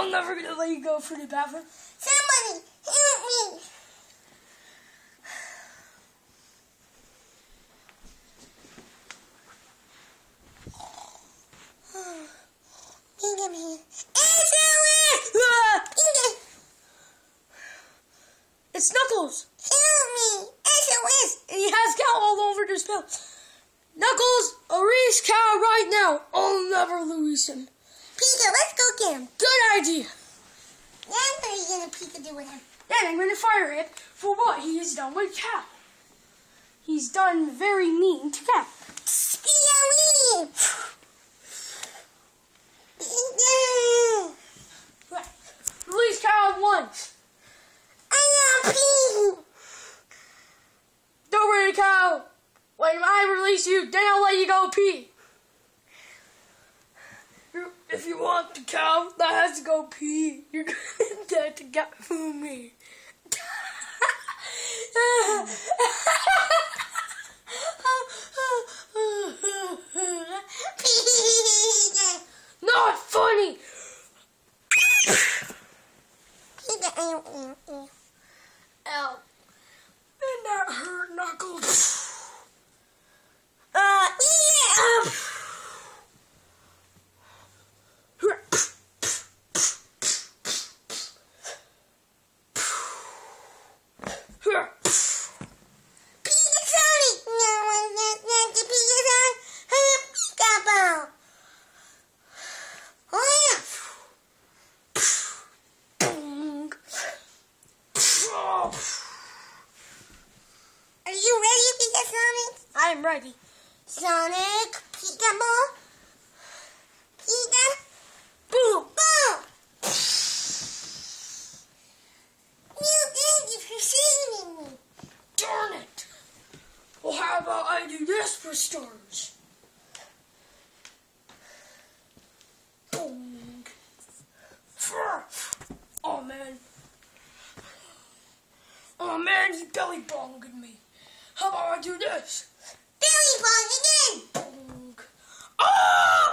I'm never gonna let you go for the bathroom. Somebody help me. It's Knuckles! help me. SOS! He has cow all over this bill. Knuckles, erase cow right now. I'll never lose him. Pika, him. Good idea. Now what are you gonna Pika do with him? Then I'm going to fire him for what he has done with cow. He's done very mean to cow. Pika, Right. Release cow once. I. Don't worry, cow. When I release you, then I'll let you go pee. If you want the cow that has to go pee, you're going to have to get from me. Not funny. Pika, I don't. Ow. And that hurt, Knuckles. Uh, yeah. Pika Sonic. No one has not the Pika Sonic. Pika Ball. Oh, Boom. Are you ready, Pika Sonic? I'm ready. Sonic, Pika about I do this for stars? Oh, man. Oh, man, he belly bonged me. How about I do this? Belly Bong again. Boom. Oh!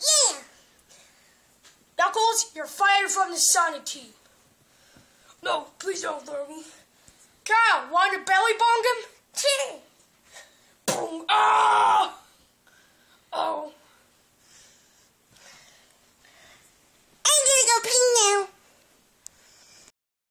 Yeah. Knuckles, you're fired from the Sonic team. No, please don't throw me. God, want to belly bongum? him?